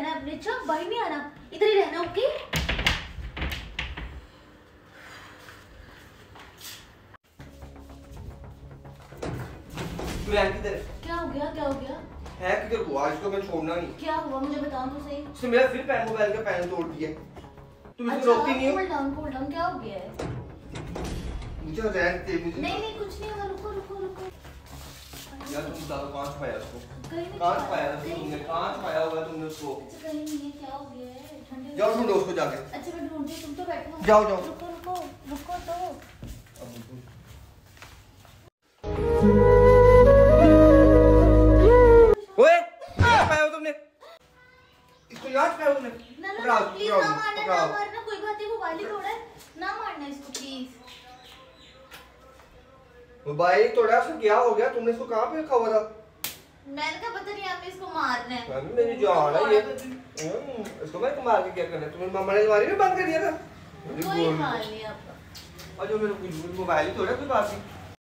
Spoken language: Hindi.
रहना है अपने अच्छा बाहर नहीं आना। इधर ही रहना ओके तू क्या हो गया क्या हो गया? है किधर को? आज तो मैं छोड़ना नहीं। क्या हुआ मुझे बताओ तो सही। उसने मेरा फिर पैन मोबाइल का पैन तोड़ दिया। तुम इसको रोकती नहीं हो? कूल डाउन कूल डाउन क्या हो गया है? मुझे रहने दे मुझे नहीं नहीं कुछ नहीं हुआ रुको रुको। रुको यार तुम बताओ कहाँ छुपाया उसको। कहीं नहीं कहाँ छुपाया, था तुमने कहाँ छुपाया हुआ तुमने उसको। अच्छा कहीं नहीं है क्या हो गया है? ठंडे जाओ ढूंढो उसको जाके। अच्छा मैं ढूंढती हूँ, तुम तो बैठो। जाओ, जाओ। रुको रुको रुको तो। ओए कहाँ छुपाया हो तुमने? इसको यहाँ छुपाया तुमने? ना ना पकड़ाओ, ना मारना ना पकड़ाओ। मारना कोई बात ही तोड़ा है। ना मारना इसको प्लीज़ मोबाइल तोड़ा उसको क्या हो गया? तुमने इसको कहाँ पे रखा हुआ था? मैंने कहा पता नहीं आपने इसको मारना है। मैम, मेरी जान है ये। हम्म, इसको मैं मार के क्या करना है? तुम्हें मामा ने तुम्हारी भी बंद कर दिया था? कोई हाल नहीं आपका। और जो मेरे मोबाइल ही तोड़ा कोई बात नहीं।